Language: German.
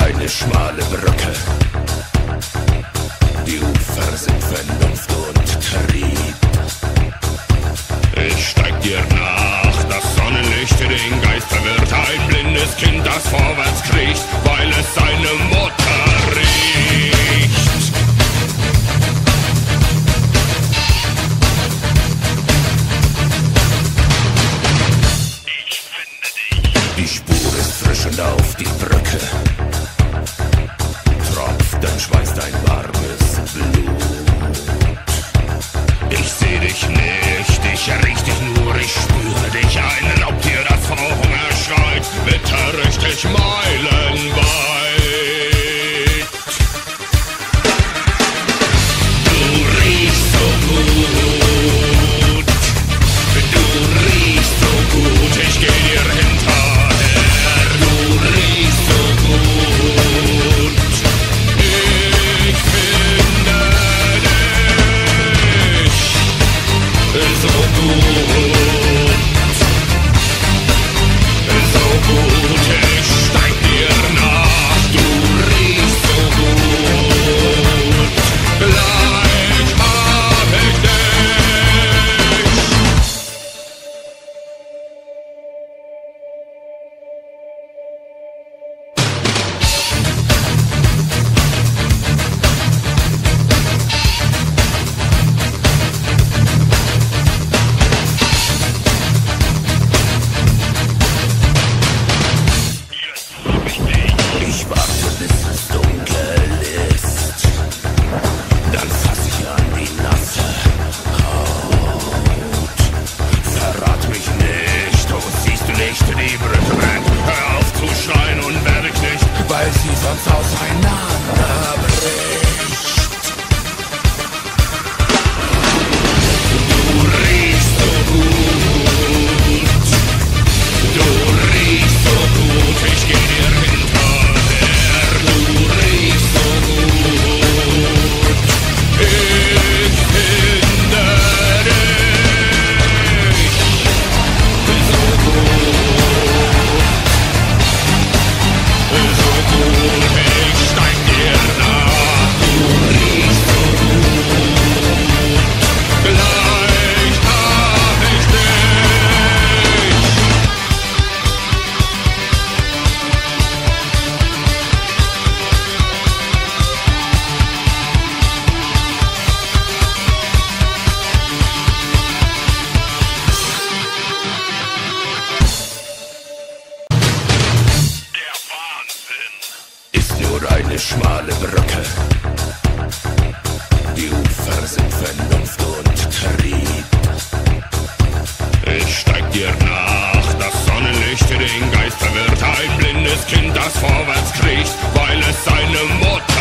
eine schmale Brücke. Die Ufer sind Vernunft und Trieb. Ich steig dir nach, das Sonnenlicht den Geist verwirrt, ein blindes Kind, das vorwärts. das vorwärts kriecht, weil es seine Mutter